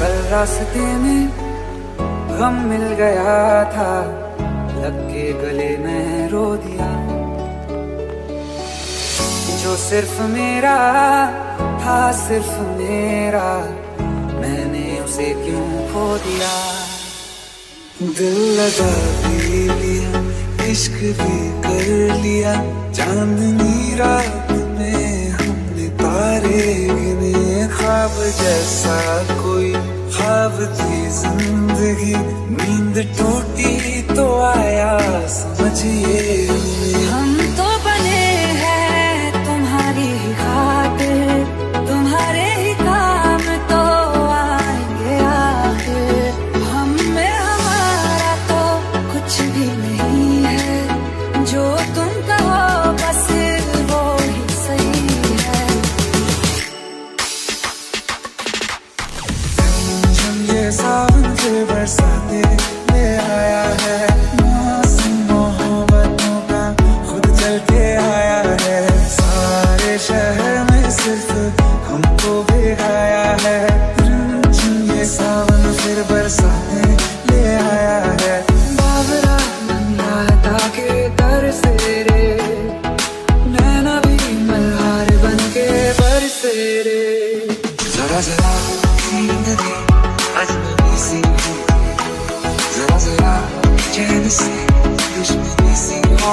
कल रास्ते में हम मिल गया था, लग के गले में रो दिया। जो सिर्फ़ मेरा था, सिर्फ़ मेरा, मैंने उसे क्यों खो दिया? दिल लगा भी लिया, इश्क भी कर लिया, चांदनी रात में हमने तारे गिने, ख्वाब जैसा कोई खराब थी ज़िंदगी नींद टूटी तो आया समझिए। versa.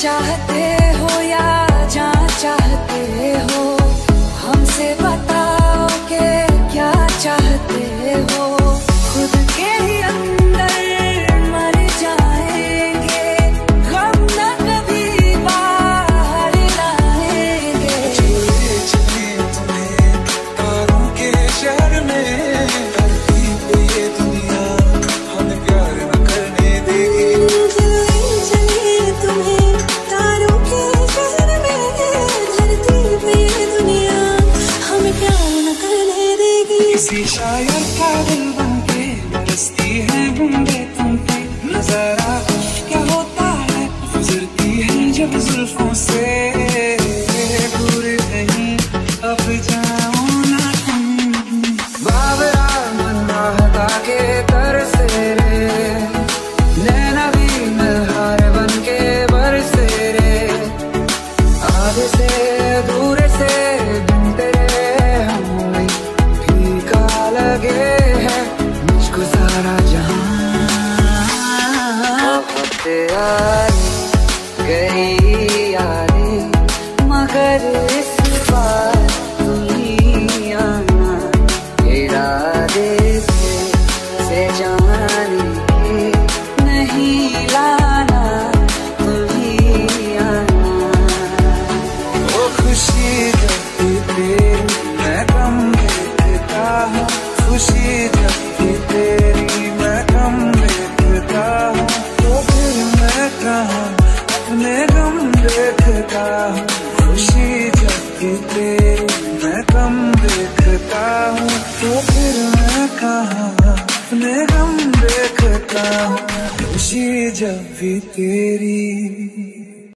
चाहते सारा जहाँ। गई यारे मगर इस देखता हूँ तो फिर मैं कहा? अपने हम देखता हूँ खुशी जब भी तेरी।